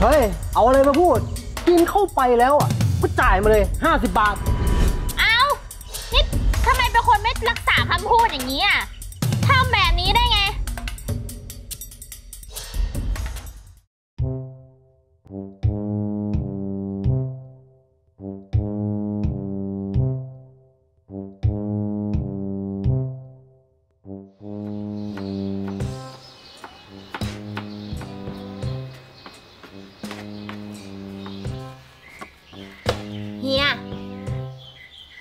เฮ้ย เอาอะไรมาพูด กินเข้าไปแล้วอะ ก็จ่ายมาเลย 50 บาท เอ้านี่ทำไมเป็นคนไม่รักษาคำพูดอย่างนี้อะทำแ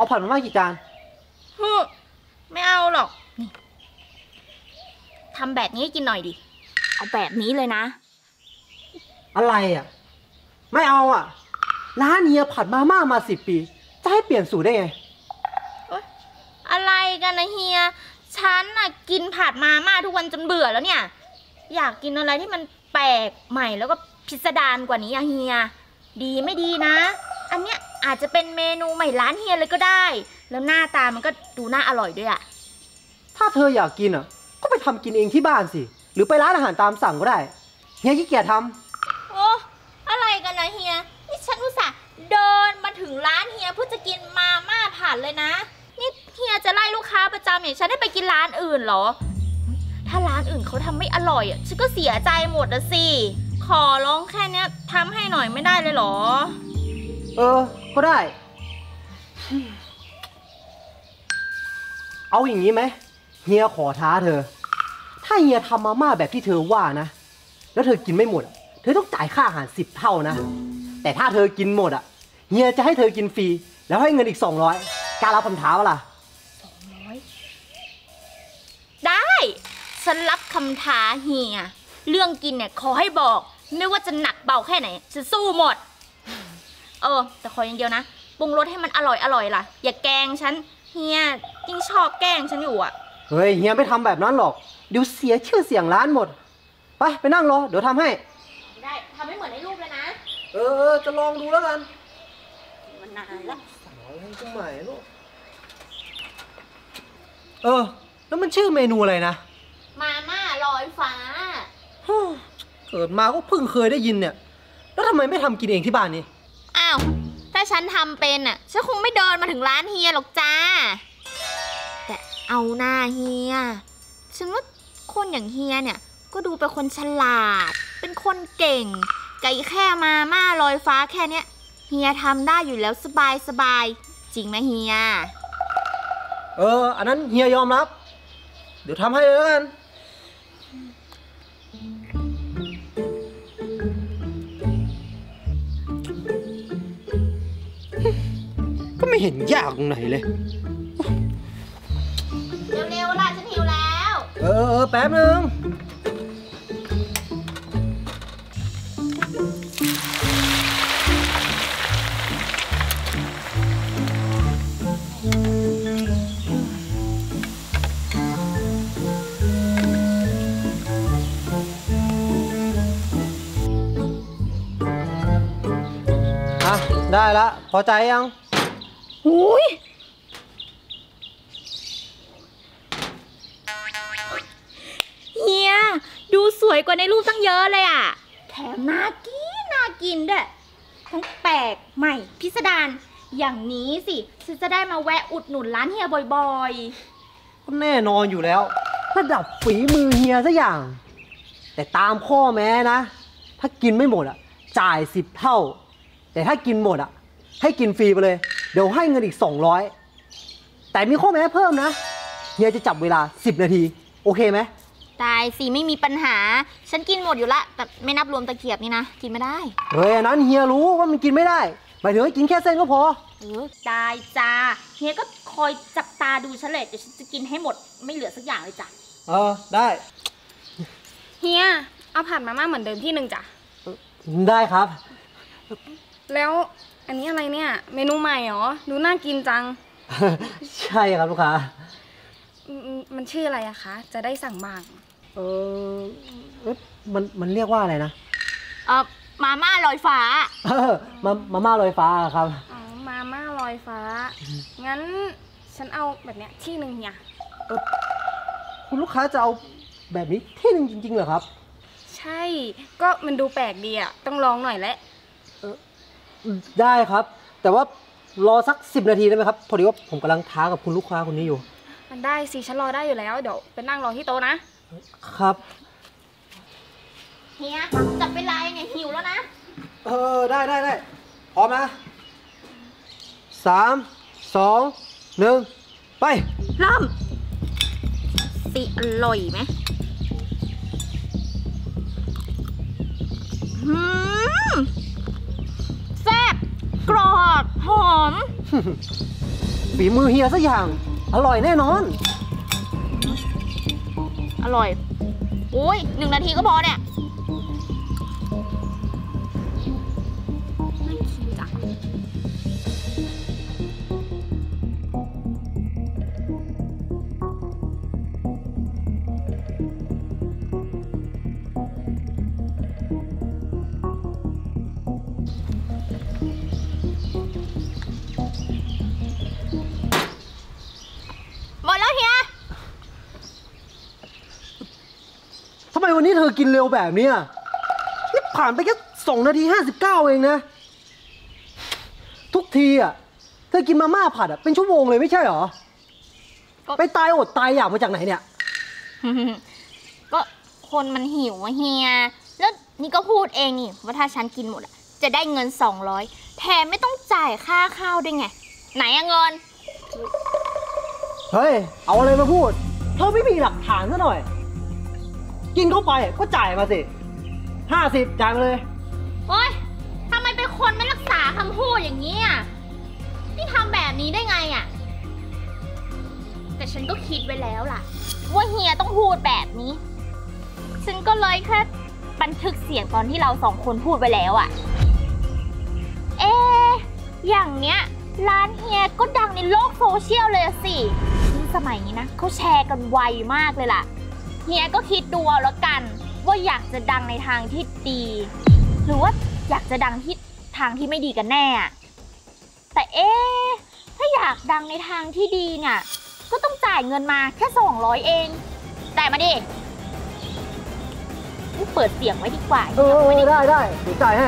เอาผัดมาม่ากี่จานฮึไม่เอาหรอก นี่ทำแบบนี้ให้กินหน่อยดิ เอาแบบนี้เลยนะ อะไรอะ ไม่เอาอะ ร้านเฮียผัดมาม่ามาสิบปี จะให้เปลี่ยนสูตรได้ไง อะไรกันนะเฮีย ฉันน่ะกินผัดมาม่าทุกวันจนเบื่อแล้วเนี่ย อยากกินอะไรที่มันแปลกใหม่แล้วก็พิสดารกว่านี้อะเฮีย ดีไม่ดีนะ อันเนี้ย อาจจะเป็นเมนูใหม่ร้านเฮียเลยก็ได้ แล้วหน้าตามันก็ดูน่าอร่อยด้วยอะถ้าเธออยากกินอะ ก็ไปทำกินเองที่บ้านสิ หรือไปร้านอาหารตามสั่งก็ได้เฮียขี้เกียจทโอ้อะไรกันนะเฮีย นี่ฉันอุตส่าห์เดินมาถึงร้านเฮียเพื่อจะกินมาม่าผัดเลยนะ นี่เฮียจะไล่ลูกค้าประจำอย่างฉันให้ไปกินร้านอื่นเหรอ ถ้าร้านอื่นเขาทำไม่อร่อยอะฉันก็เสียใจหมดนะสิ ขอร้องแค่เนี้ยทำให้หน่อยไม่ได้เลยเหรอำเออ ก็ได้ เอาอย่างนี้ไหมเฮียขอท้าเธอ ถ้าเฮียทำมาม่าแบบที่เธอว่านะ แล้วเธอกินไม่หมดอะเธอต้องจ่ายค่าอาหารสิบเท่านะ แต่ถ้าเธอกินหมดอะ เฮียจะให้เธอกินฟรี แล้วให้เงินอีก200กล้ารับคำท้าเปะล่ะได้ ฉันรับคำท้าเฮีย เรื่องกินเนี่ยขอให้บอก ไม่ว่าจะหนักเบาแค่ไหนฉันสู้หมด เออ แต่ขออย่างเดียวนะปรุงรสให้มันอร่อยอร่อยล่ะ อย่าแกล้งฉันเฮียยิ่งชอบแกล้งฉันอยู่อะเฮ้ยเฮียไม่ทำแบบนั้นหรอกเดี๋ยวเสียชื่อเสียงร้านหมด ไปไปนั่งรอเดี๋ยวทำให้ ได้ทำให้เหมือนในรูปเลยนะ เออเออจะลองดูแล้วกันมันนานแล้วอะไรก็ใหม่ลูกเออ แล้วมันชื่อเมนูอะไรนะ มาม่าลอยฟ้าฮู้เกิดมาก็เพิ่งเคยได้ยินเนี่ย แล้วทำไมไม่ทำกินเองที่บ้านนี่อ้าวถ้าฉันทำเป็นอะฉันคงไม่เดินมาถึงร้านเฮียหรอกจ้า แต่เอาหน้าเฮีย ฉันว่าคนอย่างเฮียเนี่ยก็ดูเป็นคนฉลาด เป็นคนเก่งไก่แค่มาม่าลอยฟ้าแค่เนี้ยเฮียทำได้อยู่แล้วสบายสบายจริงไหมเฮีย เออ อันนั้นเฮียยอมรับ เดี๋ยวทำให้เลยแล้วกัน ก็ไม่เห็นยากตรงไหนเลย เร็วๆล่ะฉันหิวแล้ว เออเออแป๊บนึงอะได้ละพอใจยัง หุยเฮีย ดูสวยกว่าในรูปตั้งเยอะเลยอะ แถมน่ากินน่ากินด้วย ทั้งแปลกใหม่ พิสดาร อย่างนี้สิฉันจะได้มาแวะอุดหนุนร้านเฮียบ่อยก็แน่นอนอยู่แล้ว ระดับฝีมือเฮียสักอย่าง แต่ตามข้อแม้นะ ถ้ากินไม่หมดอะจ่ายสิบเท่า แต่ถ้ากินหมดอะให้กินฟรีไปเลย เดี๋ยวให้เงินอีก 200 แต่มีข้อแม้เพิ่มนะเฮียจะจับเวลา 10 นาที โอเคไหมๆตายสิไม่มีปัญหา ฉันกินหมดอยู่ละแต่ไม่นับรวมตะเกียบนี่นะ กินไม่ได้เฮ้ยอันนั้นเฮียรู้ว่ามันกินไม่ได้หมายถึงให้กินแค่เส้นก็พอเออได้จ้าเฮียก็คอยจับตาดูฉันเลยเดี๋ยวฉันจะกินให้หมดไม่เหลือสักอย่างเลยจ้ะเออได้เฮียเอาผัดมาม่าเหมือนเดิมที่หนึ่งจ้ะได้ครับ แล้ว อันนี้อะไรเนี่ย เมนูใหม่เหรอ ดูน่ากินจัง ใช่ครับลูกค้าอืมมันชื่ออะไรอะคะ จะได้สั่งบ้าง เออเอ๊ะมันมันเรียกว่าอะไรนะ เออมาม่าลอยฟ้า เออมามาม่าลอยฟ้าครับ อ๋อ มาม่าลอยฟ้า งั้นฉันเอาแบบเนี้ยที่หนึ่งเนี่ยคุณลูกค้าจะเอาแบบนี้ที่หนึ่งจริงๆเหรอครับ ใช่ช่ก็มันดูแปลกดีอะต้องลองหน่อยแหละ ได้ครับ แต่ว่ารอสักสิบนาทีได้ไหมครับ พอดีว่าผมกำลังท้ากับคุณลูกค้าคนนี้อยู่ มันได้สิฉันรอได้อยู่แล้ว เดี๋ยวไปนั่งรอที่โต๊ะนะ ครับ เฮียจับเวลายังไงหิวแล้วนะ เออ ได้ได้ได้พร้อมนะสามสองหนึ่งไปเริ่มสิอร่อยไหมหืมแซ่บ กรอบ หอม ฝีมือเฮียสักอย่าง อร่อยแน่นอน อร่อย อุ้ยหนึ่งนาทีก็พอเนี่ยไม่คิดจัง วันนี้เธอกินเร็วแบบเนี้ยนี่ผ่านไปแค่สองนาทีห้าสิบเก้าเองนะ ทุกทีอะ เธอกินมาม่าผัดอะเป็นชั่วโมงเลยไม่ใช่เหรอ ก็ ไปตายอดตายอยากมาจากไหนเนี่ย ก็คนมันหิวอะเฮีย แล้วนี่ก็พูดเองนี่ว่าถ้าฉันกินหมดอะจะได้เงิน 200 แถมไม่ต้องจ่ายค่าข้าวด้วยไง ไหนอะเงิน เฮ้ย เอาอะไรมาพูด เธอไม่มีหลักฐานซะหน่อย กินเข้าไปก็จ่ายมาสิห้าสิบจ่ายมาเลย โอ๊ยทำไมเป็นคนไม่รักษาคำพูดอย่างนี้อะนี่ทำแบบนี้ได้ไงอะ แต่ฉันก็คิดไว้แล้วล่ะ ว่าเฮียต้องพูดแบบนี้ ฉันก็เลยแค่บันทึกเสียงตอนที่เราสองคนพูดไปแล้วอะ เอะอย่างเนี้ย ร้านเฮียก็ดังในโลกโซเชียลเลยอะสิสมัยนี้นะเขาแชร์กันไวมากเลยล่ะ เฮียก็คิดดูเอาแล้วกัน ว่าอยากจะดังในทางที่ดี หรือว่าอยากจะดังที่ทางที่ไม่ดีกันแน่อะแต่เอ๊ะถ้าอยากดังในทางที่ดีเนี่ยก็ต้องจ่ายเงินมาแค่ 200 เองจ่ายมาดินี่เปิดเสียงไว้ดีกว่าเออได้ได้เดี๋ยวจ่ายให้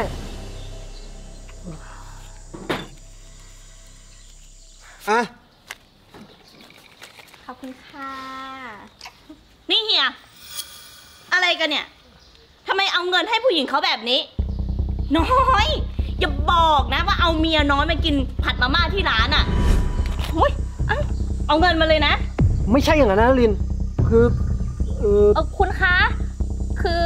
อะ ขอบคุณค่ะ นี่เฮีย อะไรกันเนี่ยทำไมเอาเงินให้ผู้หญิงเขาแบบนี้ น้อยอย่าบอกนะว่าเอาเมียน้อยมากินผัดมาม่าที่ร้านอะ่ะโอ้ยเอาเอาเงินมาเลยนะ ไม่ใช่อย่างนั้นนะลิน คือเออเออคุณคะ คือ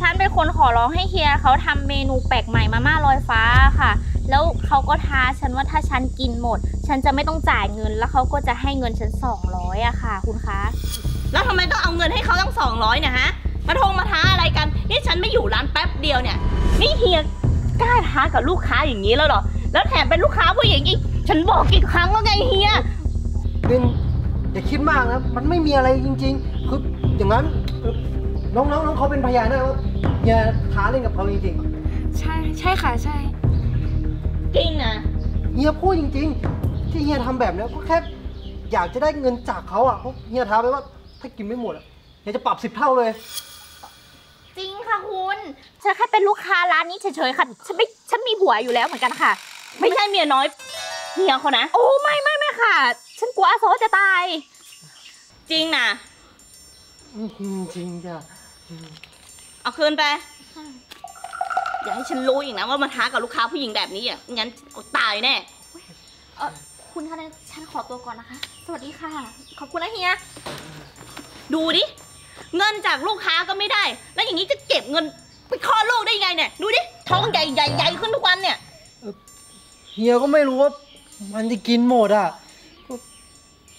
ฉันเป็นคนขอร้องให้เฮียเขาทำเมนูแปลกใหม่มาม่าลอยฟ้าค่ะ แล้วเขาก็ท้าฉันว่าถ้าฉันกินหมด ฉันจะไม่ต้องจ่ายเงินแล้วเขาก็จะให้เงินฉัน200อะค่ะ คุณคะ แล้วทำไมต้องเอาเงินให้เขาตั้งสองร้อยเนี่ยฮะ มาทงมาท้าอะไรกัน นี่ฉันไม่อยู่ร้านแป๊บเดียวเนี่ย นี่เฮียกล้าท้ากับลูกค้าอย่างนี้แล้วเหรอ แล้วแถมเป็นลูกค้าผู้หญิงอีก ฉันบอกกี่ครั้งแล้วไงเฮียลินอย่าคิดมากนะ มันไม่มีอะไรจริง ๆ คืออย่างนั้นเอ่อน้องๆน้องเขาเป็นพยานได้ว่าอย่าท้าเล่นกับเขาจริงใช่ใช่ค่ะใช่ จริงนะ ๆเฮียพูดจริง ๆ ที่เฮียทำแบบเนี้ยก็แค่อยากจะได้เงินจากเขาอะเพราะเฮียท้าไปว่า ถ้ากินไม่หมดอะเฮียจะปรับสิบเท่าเลย จริงค่ะคุณฉันแค่เป็นลูกค้าร้านนี้เฉยๆค่ะฉันไม่ฉันมีผัวอยู่แล้วเหมือนกันค่ะ ไม่ใช่เมียน้อยเฮียเขานะโอ้ไม่ไม่ไม่ค่ะ ฉันกลัวอาโซจะตาย จริงนะอืมจริงจ้ะเอาคืนไปอย่าให้ฉันรู้อีกนะว่ามาท้ากับลูกค้าผู้หญิงแบบนี้อะงั้นเอาตายแน่เออคุณคะฉันขอตัวก่อนนะคะ สวัสดีค่ะ ขอบคุณนะเฮีย ดูดิ เงินจากลูกค้าก็ไม่ได้ แล้วอย่างนี้จะเก็บเงินไปคลอดลูกได้ยังไงเนี่ย ดูดิ ท้องใหญ่ใหญ่ใหญ่ขึ้นทุกวันเนี่ย เฮียก็ไม่รู้ว่ามันจะกินหมดอะก็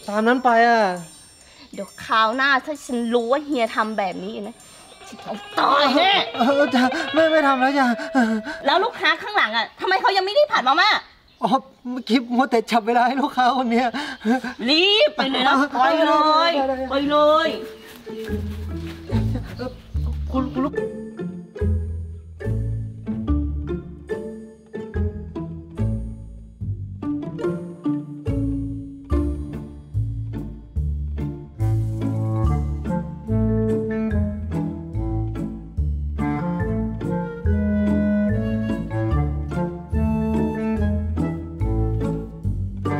ตามนั้นไปอะ เดี๋ยวคราวหน้าถ้าฉันรู้ว่าเฮียทำแบบนี้อีกนะฉันเอาตายแน่เออจ้ะไม่ไม่ทำแล้วจ้ะเออแล้วลูกค้าข้างหลังอะทำไมเขายังไม่ได้ผัดมาม่า อ๋อเมื่อกี้มัวแต่จับเวลาให้ลูกค้าคนเนี้ยรีบไปเลยนะไปเลยไปเลย คุณคุณลูก